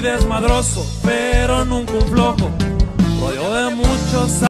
desmadroso, pero nunca un flojo. Rollo de muchos